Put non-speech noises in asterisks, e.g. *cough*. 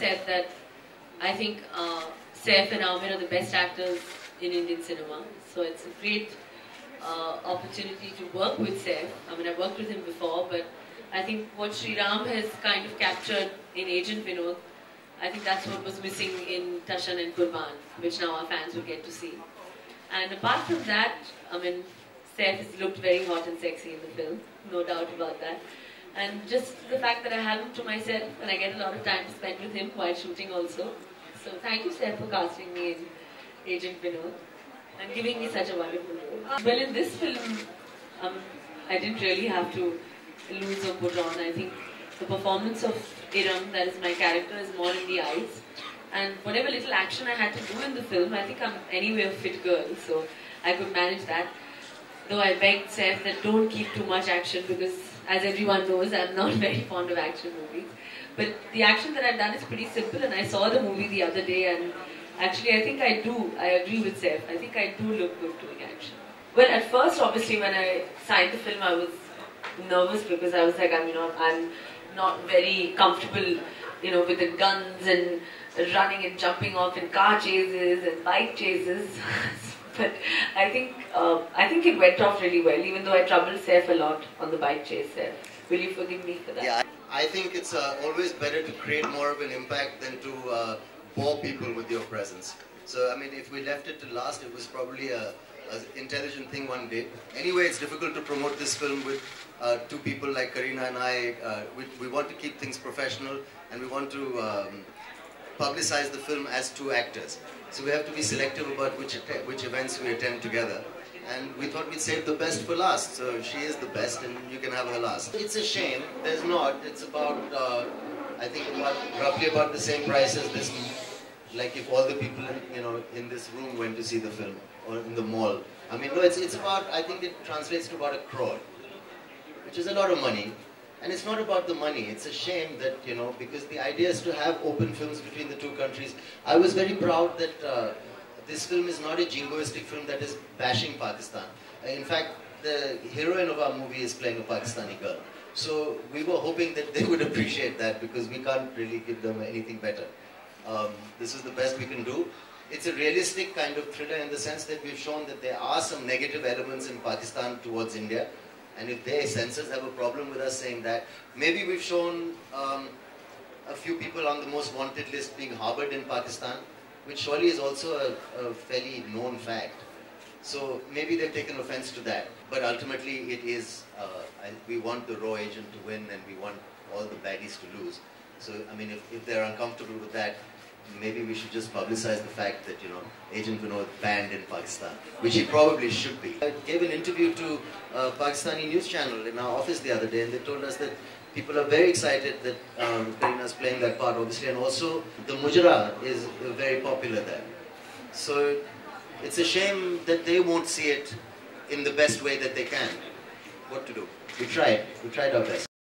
said that I think uh, Saif and Amir are the best actors in Indian cinema. So it's a great uh, opportunity to work with Saif. I mean, I've worked with him before, but I think what Sri Ram has kind of captured in Agent Vinod, I think that's what was missing in Tashan and Kurbaan, which now our fans will get to see. And apart from that, I mean, Saif has looked very hot and sexy in the film, no doubt about that. And just the fact that I have him to myself and I get a lot of time to spend with him while shooting also. So thank you, Saif, for casting me in Agent Vinod and giving me such a wonderful role. Well, in this film, um, I didn't really have to lose or put on. I think the performance of Iram, that is my character, is more in the eyes. And whatever little action I had to do in the film, I think I'm anyway a fit girl, so I could manage that. Though I begged Saif that don't keep too much action because, as everyone knows, I'm not *laughs* very fond of action movies. But the action that I've done is pretty simple, and I saw the movie the other day, and actually, I think I do. I agree with Saif. I think I do look good doing action. Well, at first, obviously, when I signed the film, I was nervous because I was like, I'm, you know, I'm not very comfortable, you know, with the guns and running and jumping off in car chases and bike chases. *laughs* but I think uh, I think it went off really well, even though I troubled Saif a lot on the bike chase. Saif, will you forgive me for that? Yeah, I think it's uh, always better to create more of an impact than to uh, bore people with your presence. So I mean, if we left it to last, it was probably a, a intelligent thing one day. Anyway, it's difficult to promote this film with uh, two people like Kareena and I. Uh, we, we want to keep things professional, and we want to. Um, publicize the film as two actors. So we have to be selective about which, which events we attend together. And we thought we'd save the best for last. So she is the best and you can have her last. It's a shame. There's not. It's about, uh, I think, about, roughly about the same price as this. Like if all the people you know, in this room went to see the film or in the mall. I mean, no, it's, it's about, I think it translates to about a crore, which is a lot of money. And it's not about the money. It's a shame that, you know, because the idea is to have open films between the two countries. I was very proud that uh, this film is not a jingoistic film that is bashing Pakistan. In fact, the heroine of our movie is playing a Pakistani girl. So we were hoping that they would appreciate that because we can't really give them anything better. Um, this is the best we can do. It's a realistic kind of thriller in the sense that we've shown that there are some negative elements in Pakistan towards India and if their censors have a problem with us saying that, maybe we've shown um, a few people on the most wanted list being harbored in Pakistan, which surely is also a, a fairly known fact. So maybe they've taken offense to that. But ultimately it is, uh, we want the RAW agent to win and we want all the baddies to lose. So, I mean, if, if they're uncomfortable with that, maybe we should just publicize the fact that, you know, Agent Vinod banned in Pakistan, which he probably should be. I gave an interview to a Pakistani news channel in our office the other day, and they told us that people are very excited that um, is playing that part, obviously, and also the Mujra is very popular there. So it's a shame that they won't see it in the best way that they can. What to do? We tried. We tried our best.